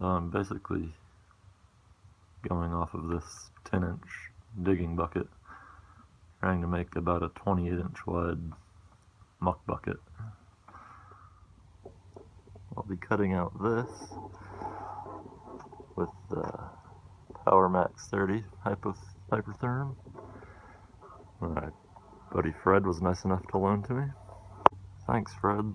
I'm basically going off of this 10 inch digging bucket, trying to make about a 28 inch wide muck bucket. I'll be cutting out this with the Powermax 30 Hypo Hypertherm. My buddy Fred was nice enough to loan to me. Thanks, Fred.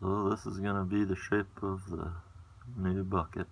So this is going to be the shape of the new bucket.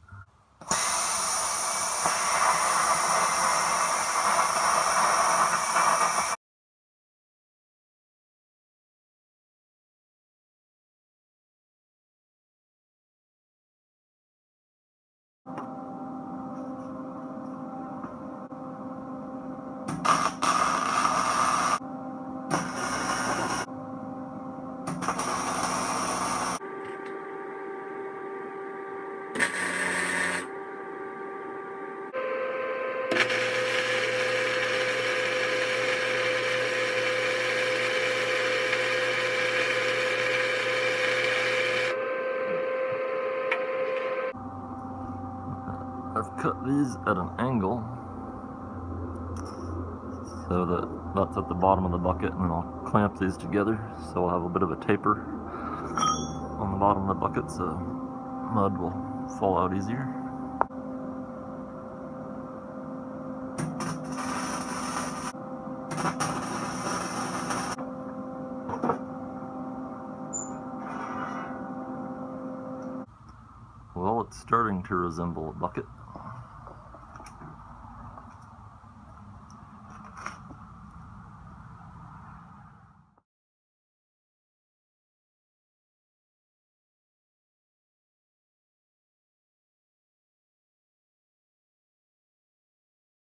I've cut these at an angle so that that's at the bottom of the bucket and then I'll clamp these together so I'll have a bit of a taper on the bottom of the bucket so mud will fall out easier. Well, it's starting to resemble a bucket.